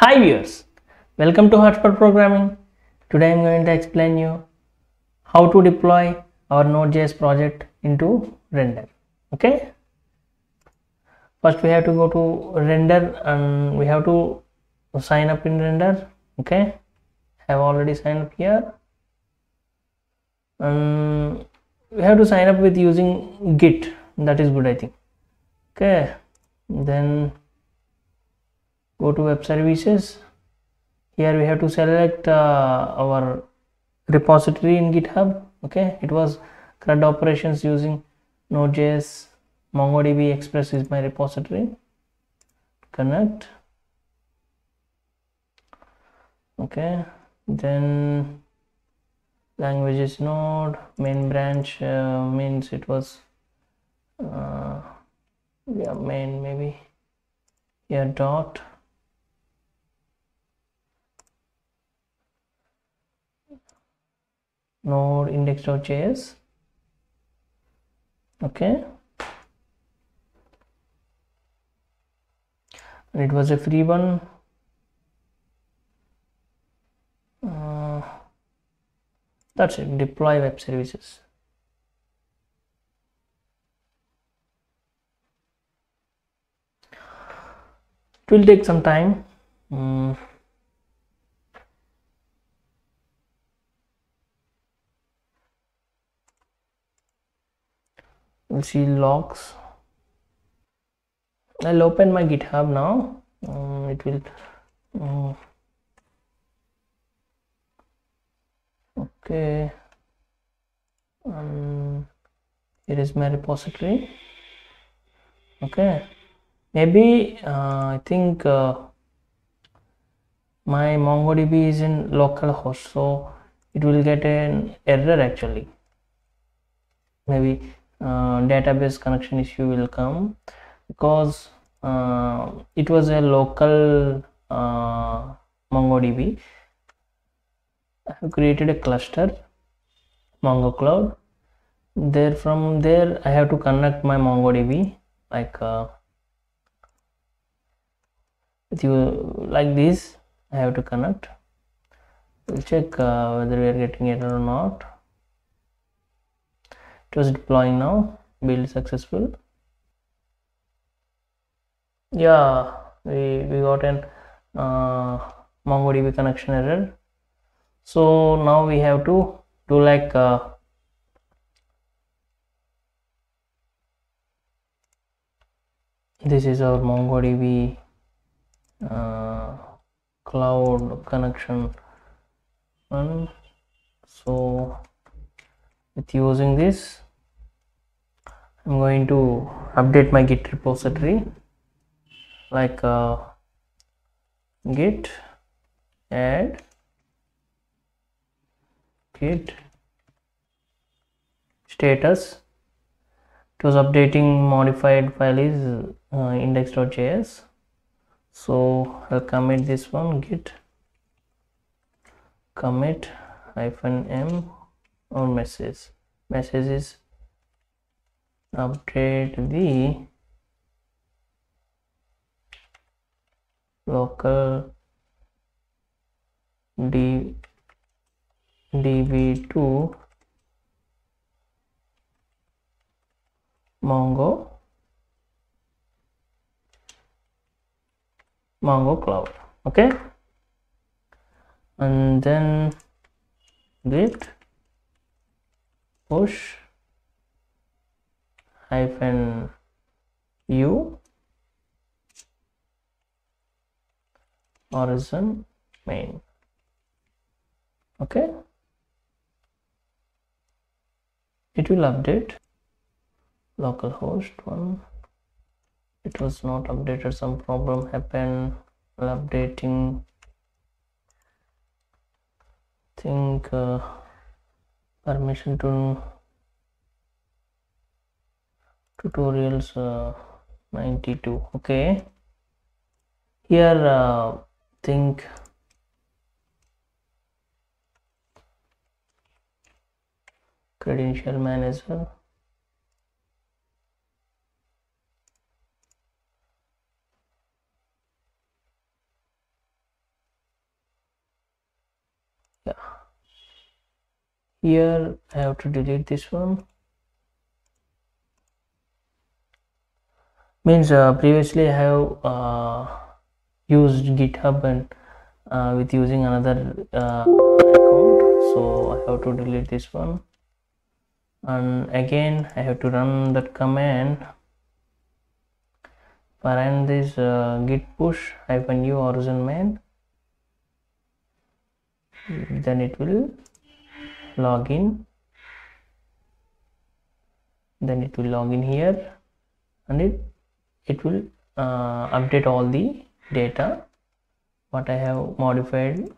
Hi viewers, welcome to Hotspot Programming. Today I am going to explain you how to deploy our Node.js project into Render. Okay. First we have to go to Render and we have to sign up in Render. Okay. I have already signed up here. And we have to sign up with using Git. That is good I think. Okay. Then go to web services. Here we have to select uh, our repository in github. Okay? It was CRUD operations using node.js mongodb express is my repository. Connect. Okay? Then language is node. Main branch uh, means it was uh, yeah main maybe. Here dot node index.js okay. And it was a free one. Uh, that's it. Deploy web services. It will take some time. Mm. We'll see logs i'll open my github now. Um, it will um, okay. Um, here is my repository. Okay. Maybe uh, i think uh, my mongodb is in localhost so it will get an error actually. Maybe uh, database connection issue will come because uh, it was a local uh, mongodb. I have created a cluster mongo cloud there from there i have to connect my mongodb like uh, you like this i have to connect. We'll check uh, whether we are getting it or not was deploying now build successful. Yeah we we got an uh, mongodb connection error. So now we have to do like uh, this is our mongodb uh, cloud connection. And so with using this I'm going to update my git repository like uh, git add git status. It was updating modified file is uh, index.js so I'll commit this one git commit hyphen m or message message is update the local d db2 mongo mongo cloud okay? And then git push hyphen u origin main. Okay? It will update localhost one. It was not updated some problem happened. While updating think uh, permission to tutorials uh, 92 okay? Here uh, think. Credential manager. Yeah. Here i have to delete this one. Means uh, previously I have uh, used github and uh, with using another uh, account so I have to delete this one. And again I have to run that command. Run this uh, git push hyphen u origin main. Then it will log in. Then it will log in here. And it it will uh, update all the data what I have modified.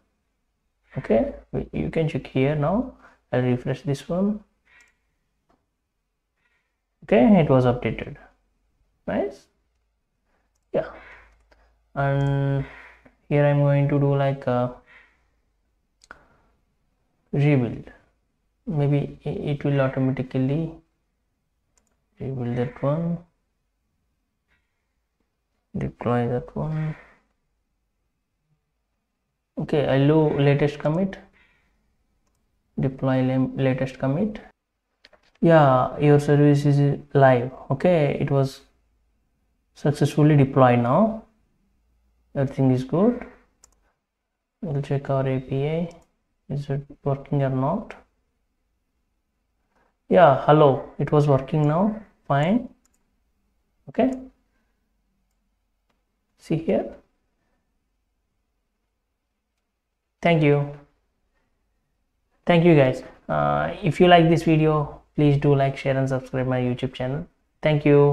Okay you can check here now. I'll refresh this one. Okay it was updated. Nice. Yeah. And here I'm going to do like a rebuild. Maybe it will automatically rebuild that one deploy that one. Okay i'll do latest commit. Deploy latest commit. Yeah your service is live. Okay it was successfully deployed now. Everything is good. We'll check our api is it working or not? Yeah hello. It was working now. Fine. Okay see here. Thank you. Thank you guys. Uh, if you like this video please do like share and subscribe my youtube channel. Thank you